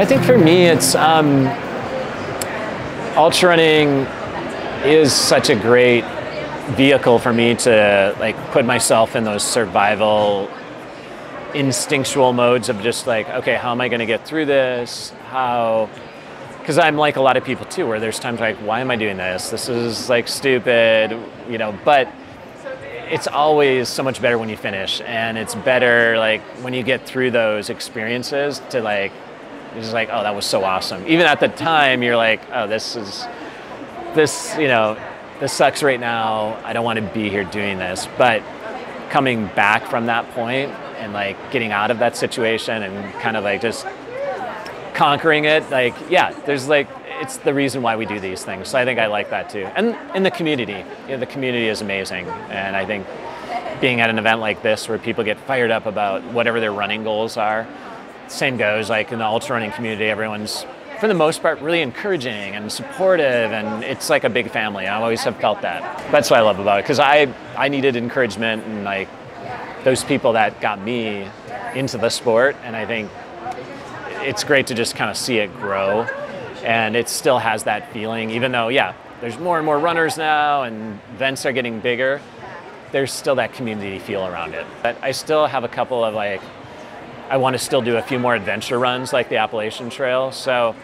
I think for me, it's um, ultra running is such a great vehicle for me to like put myself in those survival instinctual modes of just like okay how am i going to get through this? How because i'm like a lot of people too where there's times like why am i doing this? This is like stupid you know but it's always so much better when you finish and it's better like when you get through those experiences to like it's just like oh that was so awesome. Even at the time you're like oh this is this you know this sucks right now. I don't want to be here doing this. But coming back from that point and like getting out of that situation and kind of like just conquering it like yeah there's like it's the reason why we do these things. So i think i like that too. And in the community. You know, the community is amazing. And i think being at an event like this where people get fired up about whatever their running goals are same goes like in the ultra running community everyone's for the most part really encouraging and supportive and it's like a big family. I always have felt that. That's what i love about it because i i needed encouragement and like those people that got me into the sport and i think it's great to just kind of see it grow and it still has that feeling even though yeah there's more and more runners now and events are getting bigger there's still that community feel around it. But i still have a couple of like i want to still do a few more adventure runs like the appalachian trail so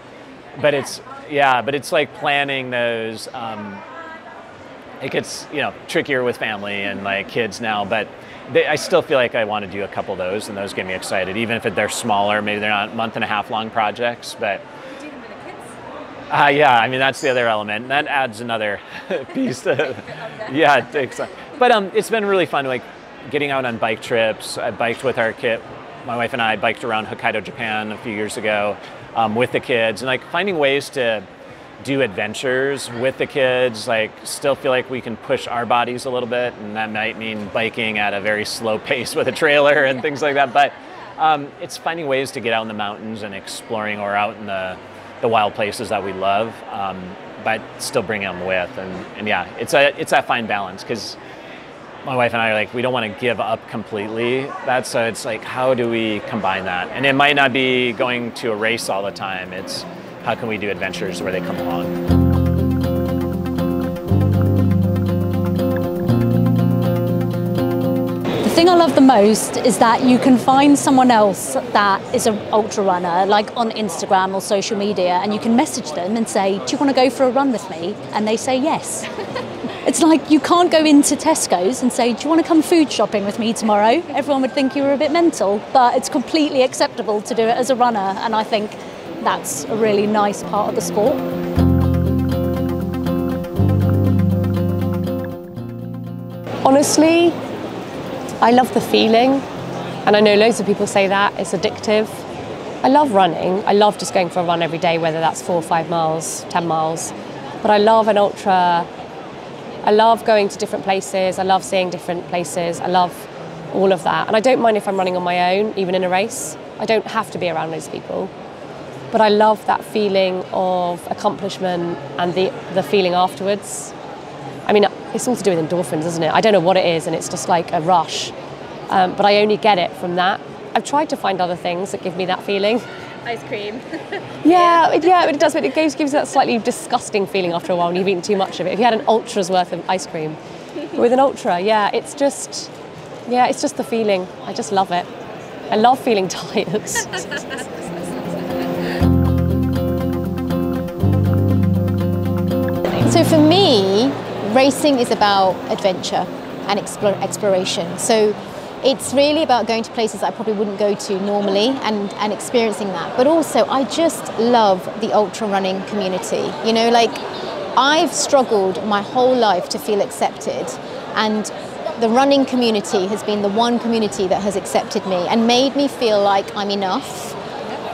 but it's yeah but it's like planning those um, it gets you know trickier with family and like kids now but they, I still feel like I want to do a couple of those, and those get me excited. Even if they're smaller, maybe they're not month and a half long projects, but. Do them with the kids? Uh, yeah, I mean that's the other element. That adds another piece. To, yeah, it takes, but um, it's been really fun, like getting out on bike trips. I biked with our kit. My wife and I biked around Hokkaido, Japan, a few years ago um, with the kids, and like finding ways to do adventures with the kids, like still feel like we can push our bodies a little bit, and that might mean biking at a very slow pace with a trailer and things like that. But um, it's finding ways to get out in the mountains and exploring or out in the, the wild places that we love, um, but still bringing them with. And, and yeah, it's a it's that fine balance because my wife and I are like we don't want to give up completely. That's so it's like how do we combine that? And it might not be going to a race all the time. It's how can we do adventures where they come along? The thing I love the most is that you can find someone else that is an ultra runner, like on Instagram or social media, and you can message them and say, Do you want to go for a run with me? And they say yes. it's like you can't go into Tesco's and say, Do you want to come food shopping with me tomorrow? Everyone would think you were a bit mental, but it's completely acceptable to do it as a runner, and I think that's a really nice part of the sport. Honestly, I love the feeling, and I know loads of people say that it's addictive. I love running. I love just going for a run every day, whether that's four or five miles, 10 miles. But I love an ultra. I love going to different places. I love seeing different places. I love all of that. And I don't mind if I'm running on my own, even in a race. I don't have to be around those people. But I love that feeling of accomplishment and the, the feeling afterwards. I mean, it's all to do with endorphins, isn't it? I don't know what it is, and it's just like a rush. Um, but I only get it from that. I've tried to find other things that give me that feeling. Ice cream. Yeah, it, yeah, it does, but it gives, gives that slightly disgusting feeling after a while when you've eaten too much of it. If you had an ultra's worth of ice cream, with an ultra, yeah, it's just, yeah, it's just the feeling. I just love it. I love feeling tired. So for me, racing is about adventure and explore, exploration. So it's really about going to places I probably wouldn't go to normally and, and experiencing that. But also, I just love the ultra running community. You know, like I've struggled my whole life to feel accepted, and the running community has been the one community that has accepted me and made me feel like I'm enough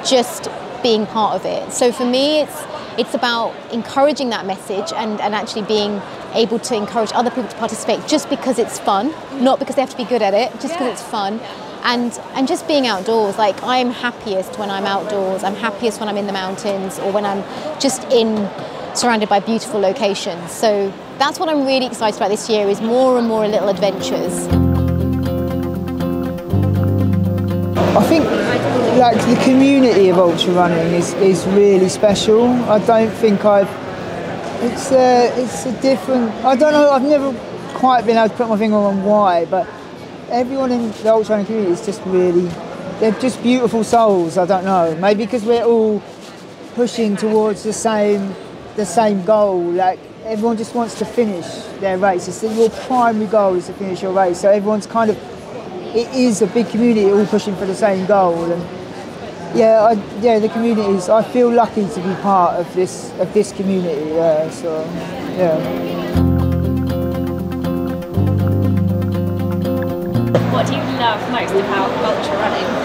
just being part of it. So for me, it's it's about encouraging that message and, and actually being able to encourage other people to participate just because it's fun, not because they have to be good at it, just because it's fun. And, and just being outdoors, like I'm happiest when I'm outdoors, I'm happiest when I'm in the mountains or when I'm just in surrounded by beautiful locations. So that's what I'm really excited about this year is more and more little adventures. I think like the community of ultra running is, is really special. I don't think I've. It's a it's a different. I don't know. I've never quite been able to put my finger on why, but everyone in the ultra running community is just really. They're just beautiful souls. I don't know. Maybe because we're all pushing towards the same the same goal. Like everyone just wants to finish their race. It's your primary goal is to finish your race. So everyone's kind of it is a big community all pushing for the same goal and yeah I, yeah the communities I feel lucky to be part of this of this community yeah so yeah What do you love most about ultra running?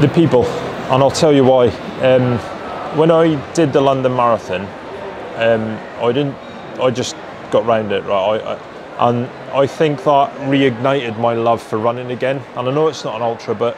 the people, and I'll tell you why. Um, when I did the London Marathon, um, I didn't. I just got round it right, I, I, and I think that reignited my love for running again. And I know it's not an ultra, but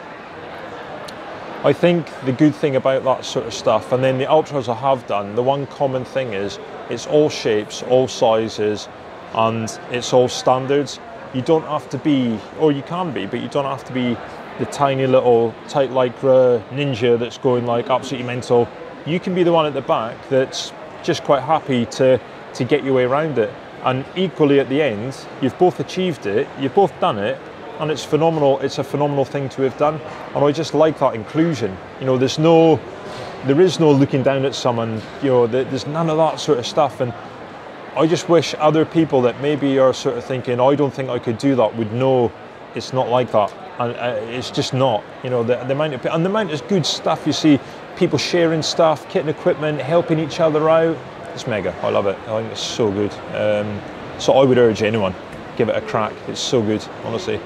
I think the good thing about that sort of stuff, and then the ultras I have done, the one common thing is it's all shapes, all sizes, and it's all standards. You don't have to be, or you can be, but you don't have to be the tiny little tight lycra ninja that's going like absolutely mental. You can be the one at the back that's just quite happy to to get your way around it. And equally at the end, you've both achieved it, you've both done it, and it's phenomenal. It's a phenomenal thing to have done, and I just like that inclusion. You know, there's no, there is no looking down at someone. You know, there's none of that sort of stuff, and I just wish other people that maybe are sort of thinking, I don't think I could do that, would know it's not like that. And uh, it's just not. You know, the, the amount of and the amount of good stuff you see, people sharing stuff, kitting equipment, helping each other out. It's mega. I love it. I think it's so good. Um, so I would urge anyone, give it a crack. It's so good, honestly.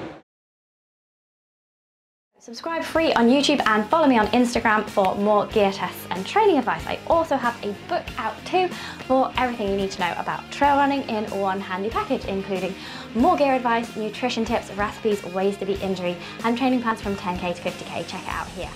Subscribe free on YouTube and follow me on Instagram for more gear tests and training advice. I also have a book out too for everything you need to know about trail running in one handy package, including more gear advice, nutrition tips, recipes, ways to beat injury, and training plans from 10k to 50k. Check it out here.